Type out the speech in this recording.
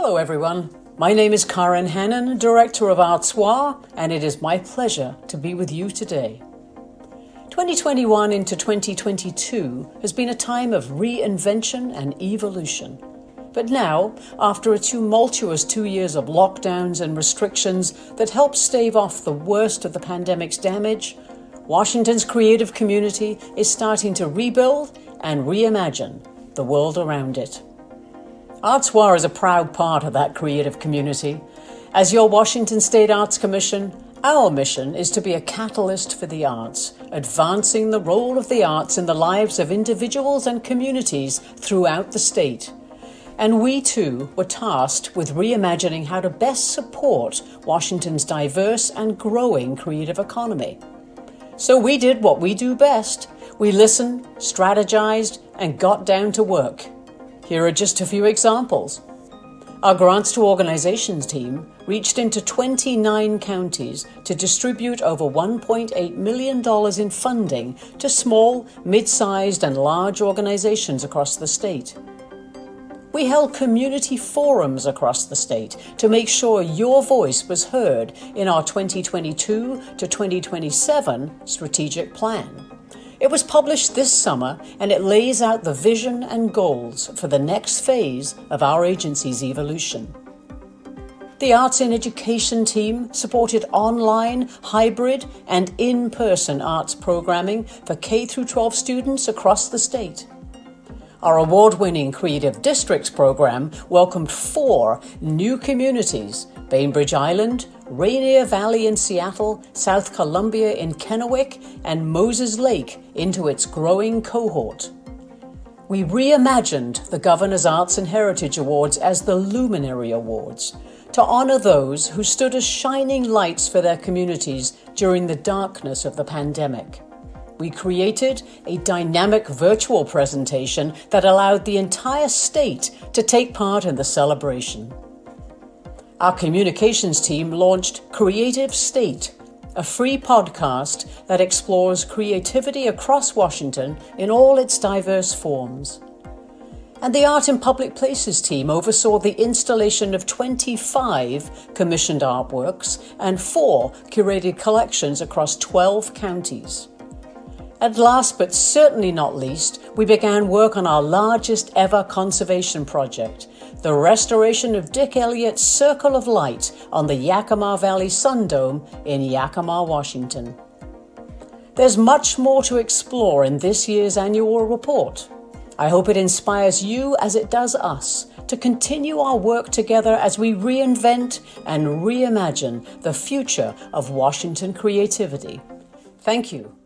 Hello, everyone. My name is Karen Hanan, Director of ArtsWA, and it is my pleasure to be with you today. 2021 into 2022 has been a time of reinvention and evolution. But now, after a tumultuous two years of lockdowns and restrictions that helped stave off the worst of the pandemic's damage, Washington's creative community is starting to rebuild and reimagine the world around it. ArtsWA is a proud part of that creative community. As your Washington State Arts Commission, our mission is to be a catalyst for the arts, advancing the role of the arts in the lives of individuals and communities throughout the state. And we too were tasked with reimagining how to best support Washington's diverse and growing creative economy. So we did what we do best we listened, strategized, and got down to work. Here are just a few examples. Our Grants to Organizations team reached into 29 counties to distribute over $1.8 million in funding to small, mid sized, and large organizations across the state. We held community forums across the state to make sure your voice was heard in our 2022 to 2027 strategic plan. It was published this summer and it lays out the vision and goals for the next phase of our agency's evolution. The Arts in Education team supported online, hybrid, and in person arts programming for K 12 students across the state. Our award winning Creative Districts program welcomed four new communities Bainbridge Island, Rainier Valley in Seattle, South Columbia in Kennewick, and Moses Lake into its growing cohort. We reimagined the Governor's Arts and Heritage Awards as the Luminary Awards to honor those who stood as shining lights for their communities during the darkness of the pandemic. We created a dynamic virtual presentation that allowed the entire state to take part in the celebration. Our communications team launched Creative State, a free podcast that explores creativity across Washington in all its diverse forms. And the Art in Public Places team oversaw the installation of 25 commissioned artworks and four curated collections across 12 counties. And last, but certainly not least, we began work on our largest ever conservation project, the restoration of Dick Elliott's Circle of Light on the Yakima Valley Sun Dome in Yakima, Washington. There's much more to explore in this year's annual report. I hope it inspires you as it does us to continue our work together as we reinvent and reimagine the future of Washington creativity. Thank you